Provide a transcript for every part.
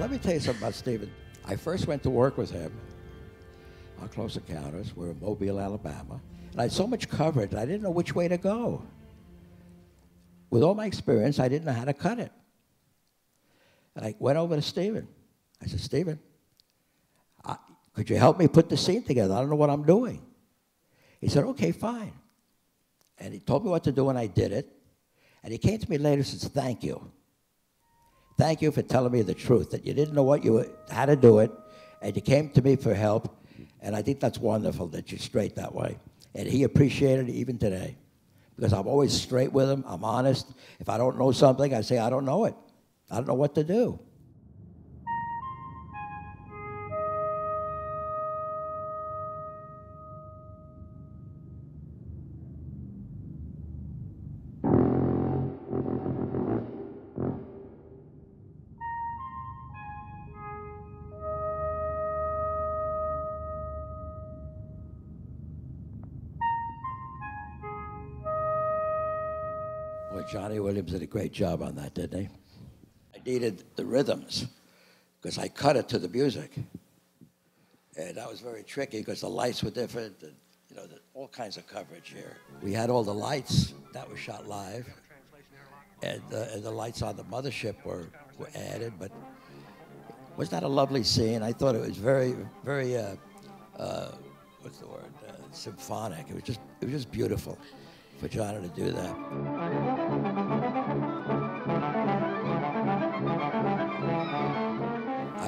Let me tell you something about Steven. I first went to work with him on Close Encounters. We're in Mobile, Alabama. And I had so much coverage, I didn't know which way to go. With all my experience, I didn't know how to cut it. And I went over to Steven. I said, Steven, I, could you help me put the scene together? I don't know what I'm doing. He said, okay, fine. And he told me what to do, and I did it. And he came to me later and says, thank you. Thank you for telling me the truth, that you didn't know what you were, how to do it, and you came to me for help. And I think that's wonderful that you're straight that way. And he appreciated it even today. Because I'm always straight with him. I'm honest. If I don't know something, I say, I don't know it. I don't know what to do. Boy, Johnny Williams did a great job on that, didn't he? I needed the rhythms because I cut it to the music. And that was very tricky because the lights were different and, you know, all kinds of coverage here. We had all the lights that were shot live. And, uh, and the lights on the mothership were, were added, but was that a lovely scene? I thought it was very, very, uh, uh, what's the word, uh, symphonic. It was just, it was just beautiful for Johnny to do that.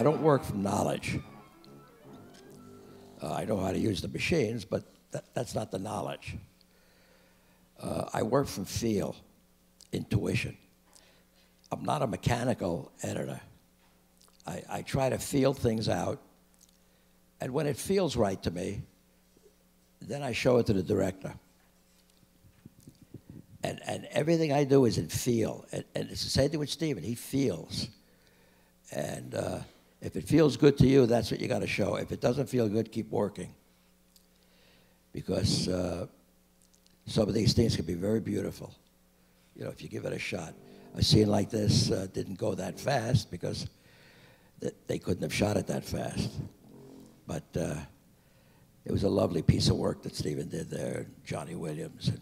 I don't work from knowledge. Uh, I know how to use the machines, but that, that's not the knowledge. Uh, I work from feel, intuition. I'm not a mechanical editor. I, I try to feel things out, and when it feels right to me, then I show it to the director. And, and everything I do is in feel. And, and it's the same thing with Steven. He feels. And uh, if it feels good to you, that's what you got to show. If it doesn't feel good, keep working. Because uh, some of these things can be very beautiful, you know, if you give it a shot. A scene like this uh, didn't go that fast because th- they couldn't have shot it that fast. But uh, it was a lovely piece of work that Steven did there, and Johnny Williams. And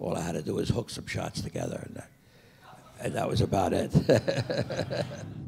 all I had to do was hook some shots together, and and that was about it.